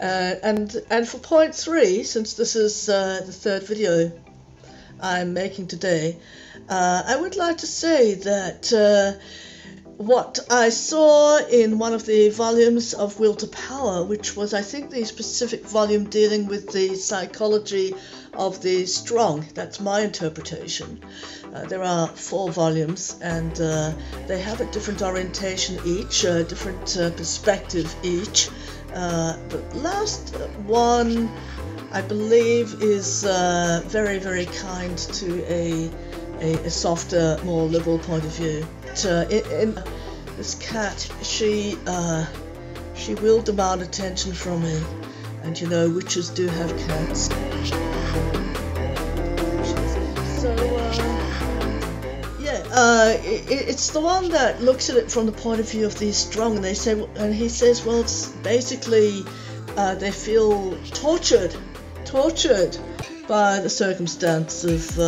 Uh, and and for point three, since this is uh, the third video I'm making today, uh, I would like to say that uh, what I saw in one of the volumes of Will to Power, which was I think the specific volume dealing with the psychology of the strong, that's my interpretation. Uh, there are four volumes and uh, they have a different orientation each, a different perspective each. Uh, the last one, I believe, is uh, very, very kind to a, a, a, softer, more liberal point of view. But, uh, this cat, she uh, she will demand attention from me, and you know witches do have cats. Uh, it, it's the one that looks at it from the point of view of the strong, and they say, and he says, well, it's basically uh, they feel tortured, tortured by the circumstance of,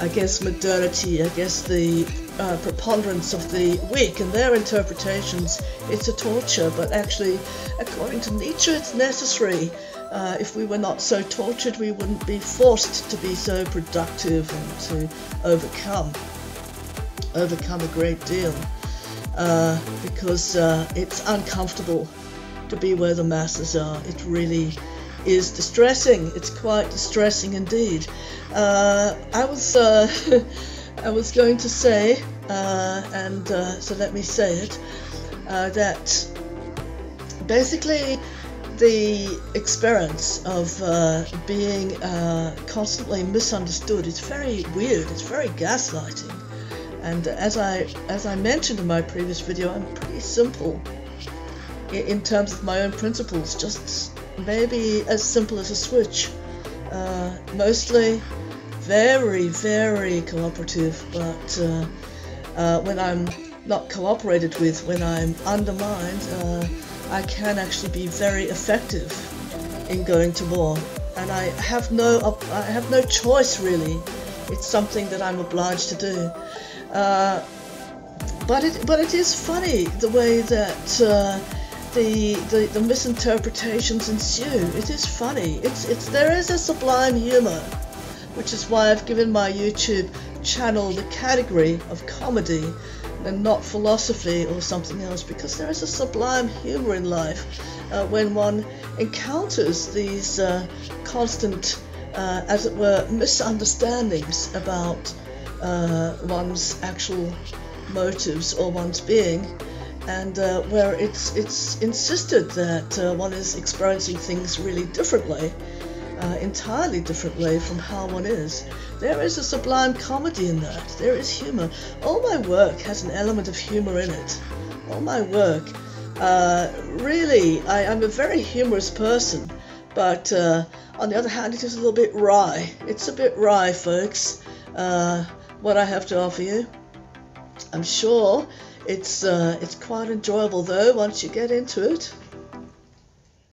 I guess, modernity. I guess the uh, preponderance of the weak and their interpretations. It's a torture, but actually, according to Nietzsche, it's necessary. Uh, if we were not so tortured, we wouldn't be forced to be so productive and to overcome overcome a great deal uh, because uh, it's uncomfortable to be where the masses are. It really is distressing. It's quite distressing indeed. Uh, I was uh, I was going to say, uh, and uh, so let me say it, that basically the experience of uh, being uh, constantly misunderstood is very weird. It's very gaslighting. And as I as I mentioned in my previous video, I'm pretty simple in terms of my own principles. Just maybe as simple as a switch. Uh, mostly very very cooperative, but uh, uh, when I'm not cooperated with, when I'm undermined, uh, I can actually be very effective in going to war. And I have no I have no choice really. It's something that I'm obliged to do. Uh, but it but it is funny the way that uh, the, the the misinterpretations ensue. It is funny. It's it's there is a sublime humor, which is why I've given my YouTube channel the category of comedy and not philosophy or something else because there is a sublime humor in life uh, when one encounters these uh, constant, uh, as it were, misunderstandings about uh, one's actual motives or one's being, and uh, where it's it's insisted that uh, one is experiencing things really differently, uh, entirely differently from how one is. There is a sublime comedy in that. There is humor. All my work has an element of humor in it. All my work. Uh, really, I, am a very humorous person, but uh, on the other hand, it is a little bit wry. It's a bit wry, folks. Uh, what I have to offer you. I'm sure it's uh, it's quite enjoyable though once you get into it.